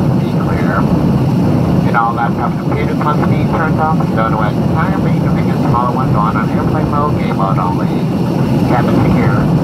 as be clear. In all laptop computer cluster turned off, so to entire main division smaller ones on on airplane mode, game mode only. Cabin secure.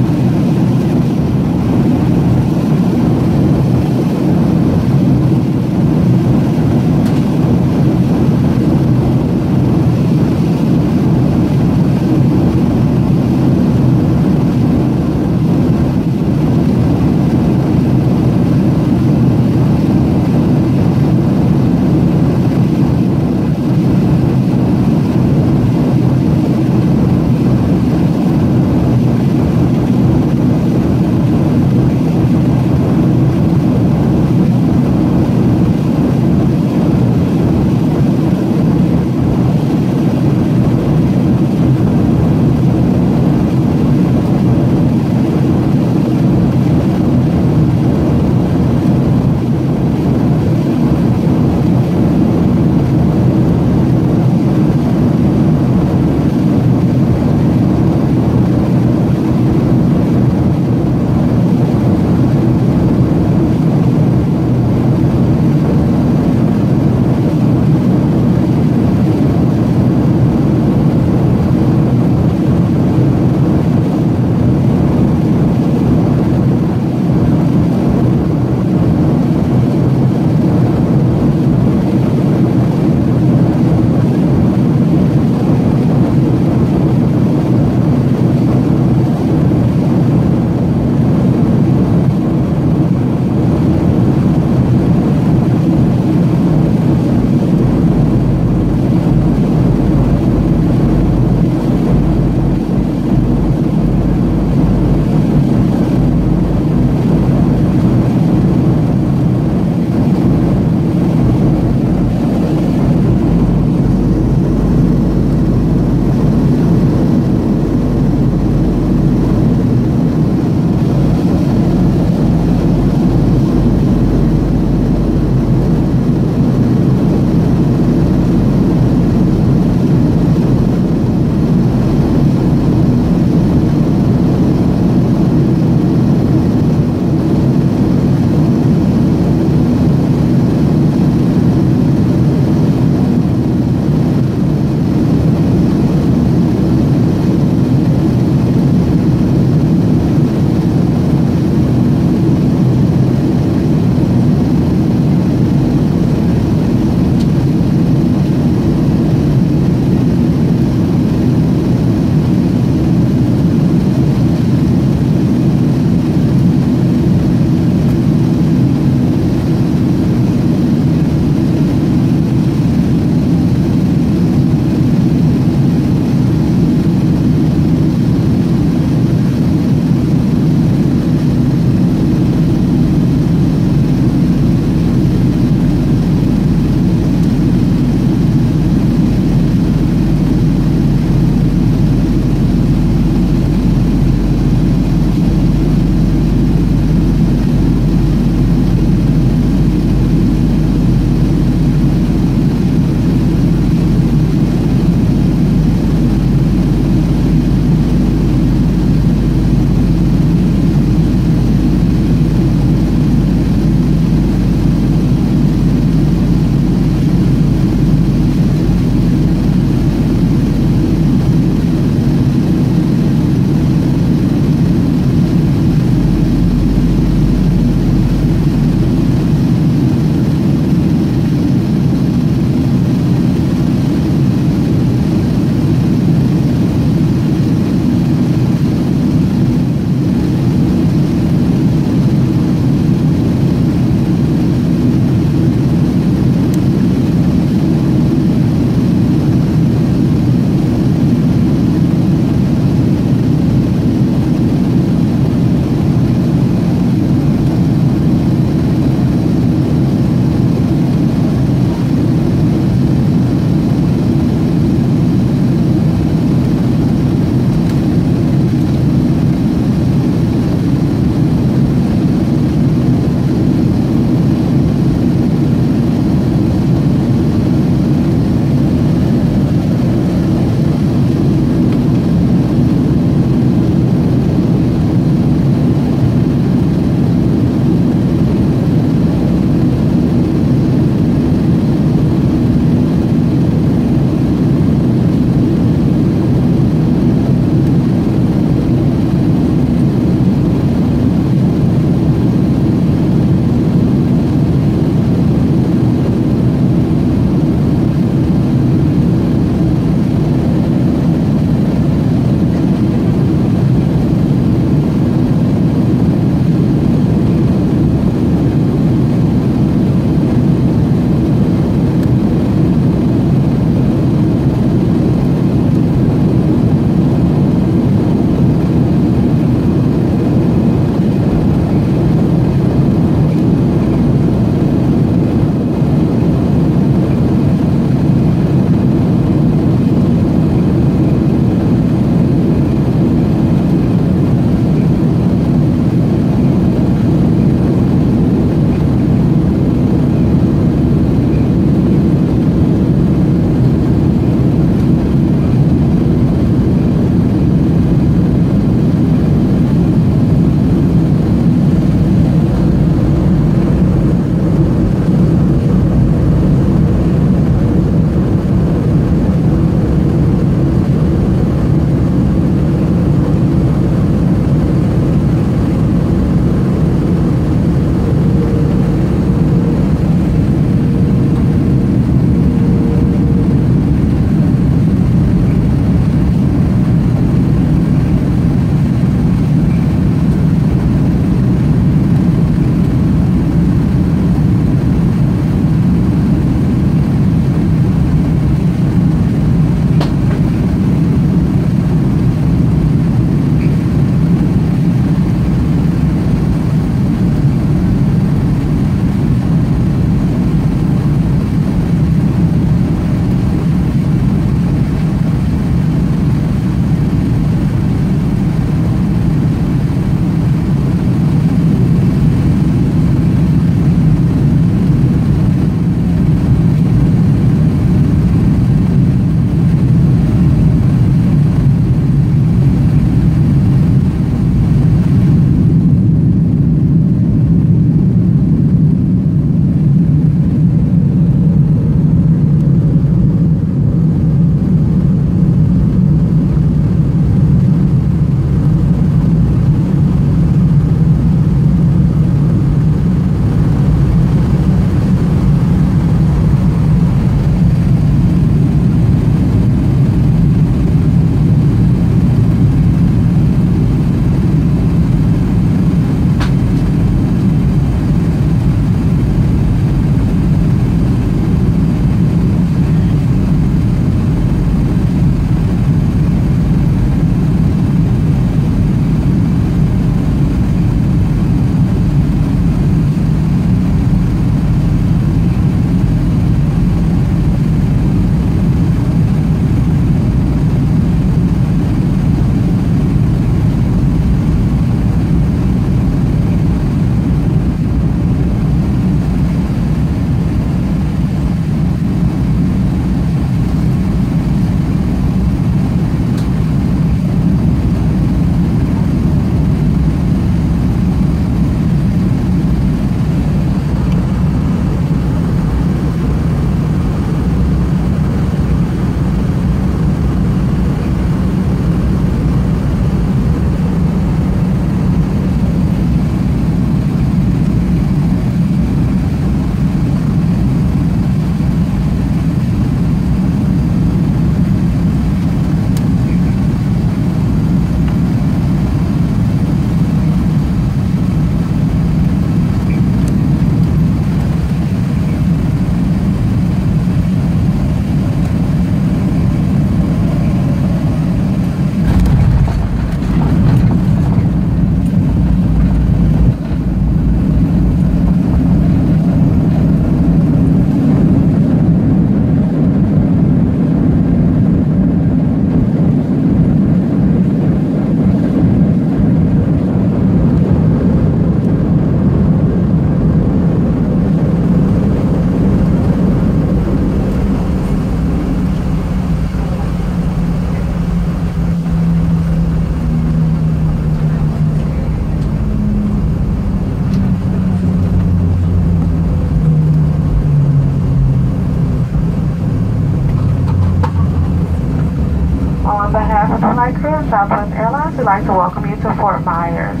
We'd like to welcome you to Fort Myers.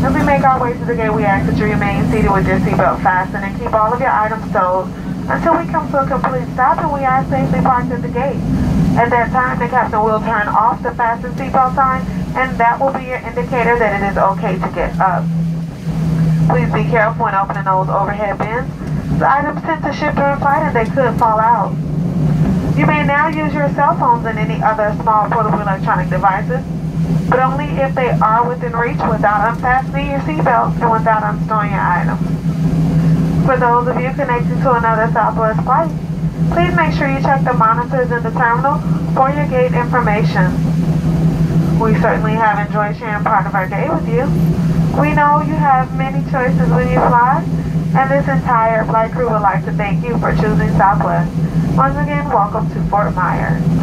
As we make our way to the gate, we ask that you remain seated with your seatbelt fastened and keep all of your items stowed until we come to a complete stop and we are safely parked at the gate. At that time, the captain will turn off the fasten seatbelt sign and that will be your indicator that it is okay to get up. Please be careful when opening those overhead bins. The items tend to shift during flight and they could fall out. You may now use your cell phones and any other small portable electronic devices, but only if they are within reach without unfastening your seatbelt and without unstoring your items. For those of you connecting to another Southwest flight, please make sure you check the monitors in the terminal for your gate information. We certainly have enjoyed sharing part of our day with you. We know you have many choices when you fly, and this entire flight crew would like to thank you for choosing Southwest. Once again, welcome to Fort Myers.